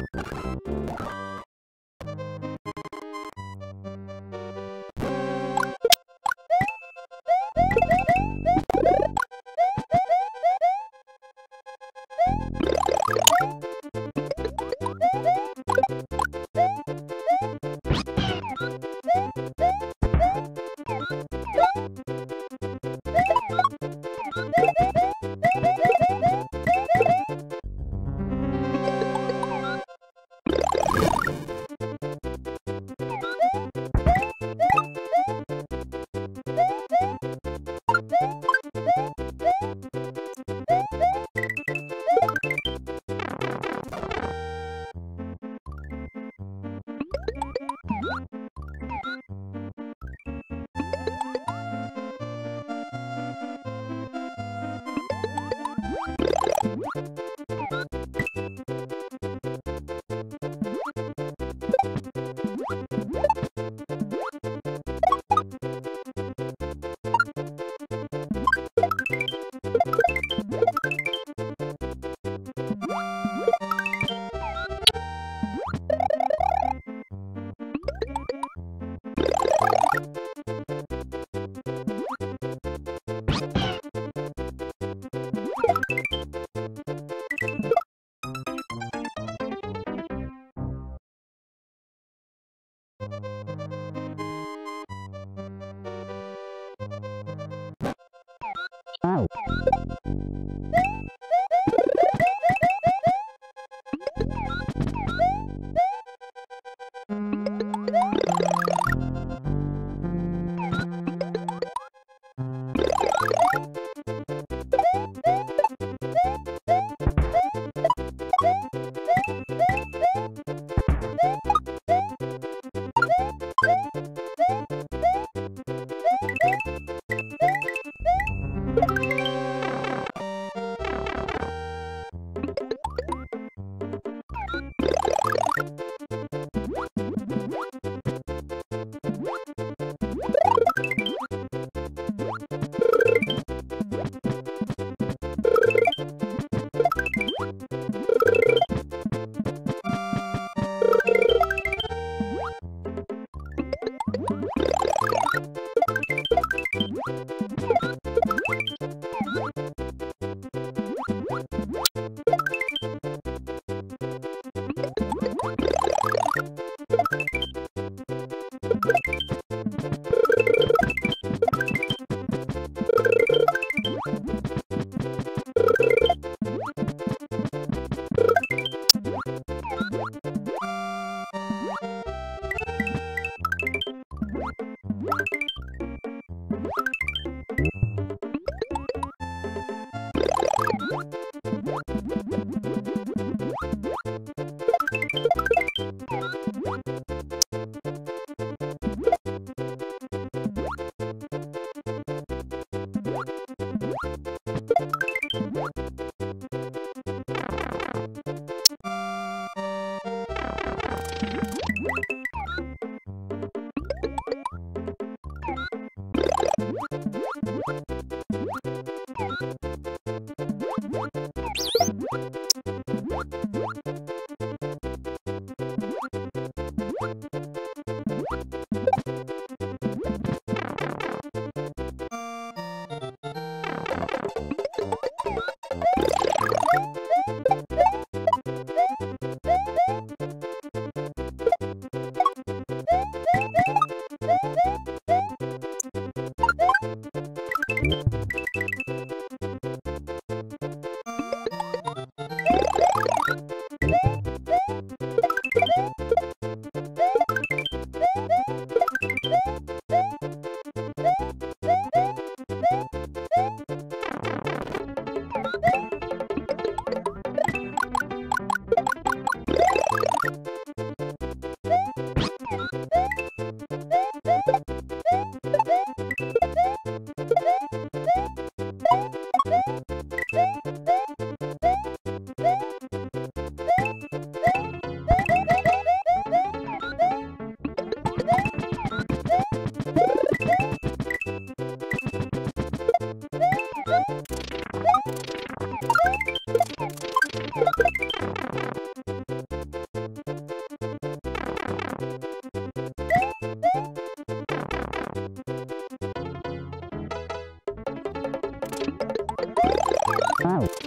わっ! What? Wow.